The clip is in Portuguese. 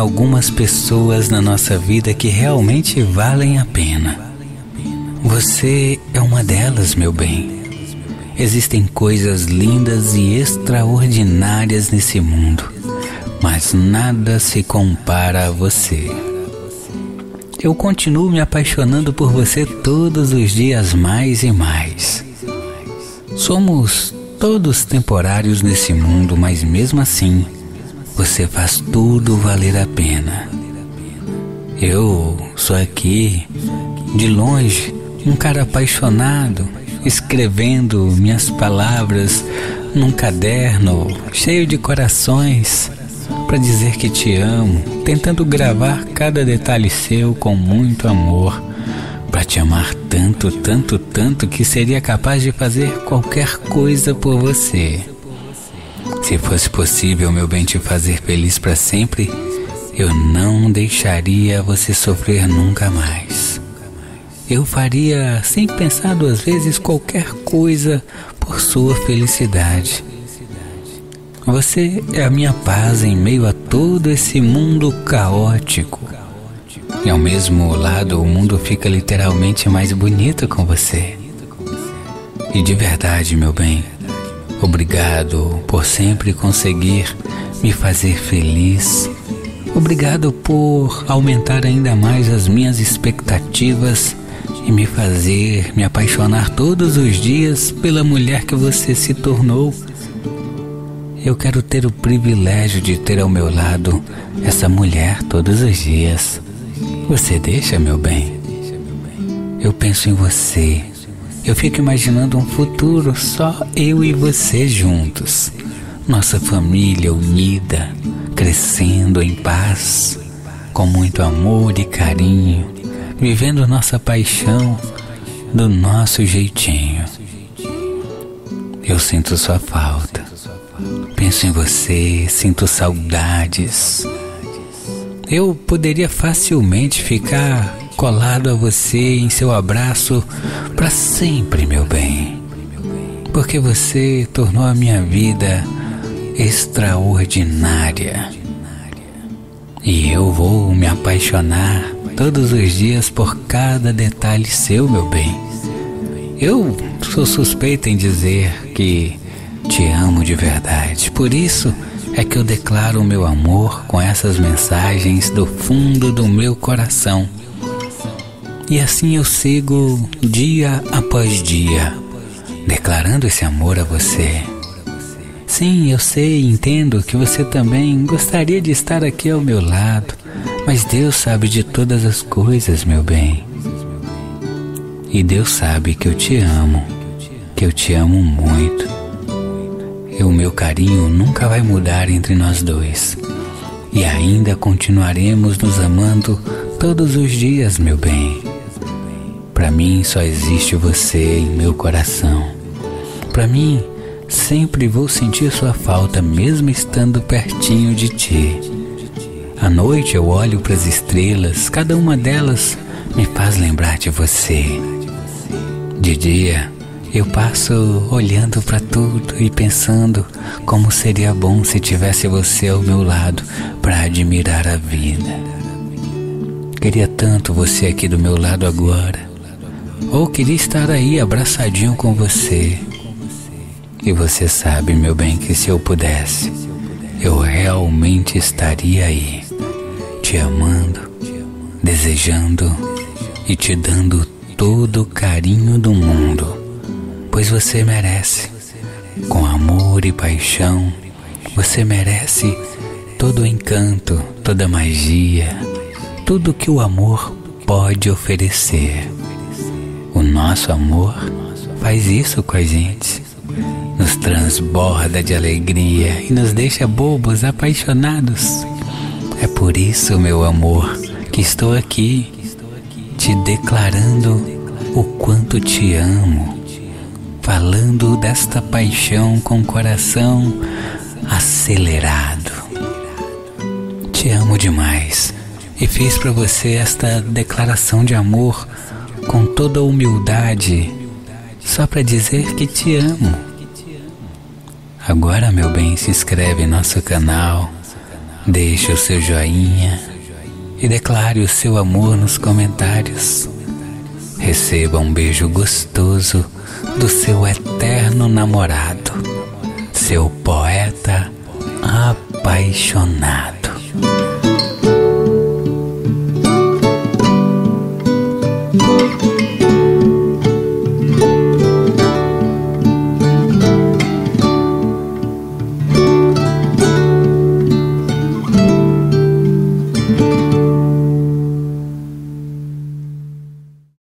algumas pessoas na nossa vida que realmente valem a pena. Você é uma delas, meu bem. Existem coisas lindas e extraordinárias nesse mundo, mas nada se compara a você. Eu continuo me apaixonando por você todos os dias mais e mais. Somos todos temporários nesse mundo, mas mesmo assim, você faz tudo valer a pena. Eu sou aqui, de longe, um cara apaixonado, escrevendo minhas palavras num caderno cheio de corações para dizer que te amo, tentando gravar cada detalhe seu com muito amor, para te amar tanto, tanto, tanto que seria capaz de fazer qualquer coisa por você. Se fosse possível, meu bem, te fazer feliz para sempre, eu não deixaria você sofrer nunca mais. Eu faria, sem pensar duas vezes, qualquer coisa por sua felicidade. Você é a minha paz em meio a todo esse mundo caótico. E ao mesmo lado, o mundo fica literalmente mais bonito com você. E de verdade, meu bem, obrigado por sempre conseguir me fazer feliz. Obrigado por aumentar ainda mais as minhas expectativas e me fazer me apaixonar todos os dias pela mulher que você se tornou. Eu quero ter o privilégio de ter ao meu lado essa mulher todos os dias. Você deixa, meu bem? Eu penso em você. Eu fico imaginando um futuro só eu e você juntos. Nossa família unida, crescendo em paz, com muito amor e carinho, vivendo nossa paixão do nosso jeitinho. Eu sinto sua falta. Penso em você, sinto saudades. Eu poderia facilmente ficar colado a você em seu abraço para sempre, meu bem. Porque você tornou a minha vida extraordinária. E eu vou me apaixonar todos os dias por cada detalhe seu, meu bem. Eu sou suspeita em dizer que te amo de verdade. Por isso é que eu declaro o meu amor com essas mensagens do fundo do meu coração. E assim eu sigo dia após dia, declarando esse amor a você. Sim, eu sei entendo que você também gostaria de estar aqui ao meu lado, mas Deus sabe de todas as coisas, meu bem. E Deus sabe que eu te amo, que eu te amo muito. E o meu carinho nunca vai mudar entre nós dois. E ainda continuaremos nos amando todos os dias, meu bem. Para mim só existe você em meu coração. Para mim, sempre vou sentir sua falta, mesmo estando pertinho de ti. À noite eu olho para as estrelas, cada uma delas me faz lembrar de você. De dia, eu passo olhando para tudo e pensando como seria bom se tivesse você ao meu lado para admirar a vida. Queria tanto você aqui do meu lado agora. Ou queria estar aí abraçadinho com você. E você sabe, meu bem, que se eu pudesse, eu realmente estaria aí te amando, desejando e te dando todo o carinho do mundo, pois você merece. Com amor e paixão, você merece todo o encanto, toda a magia, tudo que o amor pode oferecer. O nosso amor faz isso com a gente, nos transborda de alegria e nos deixa bobos, apaixonados. É por isso, meu amor, que estou aqui te declarando o quanto te amo, falando desta paixão com coração acelerado. Te amo demais e fiz para você esta declaração de amor com toda humildade, só para dizer que te amo. Agora, meu bem, se inscreve em nosso canal Deixe o seu joinha e declare o seu amor nos comentários. Receba um beijo gostoso do seu eterno namorado, seu poeta apaixonado.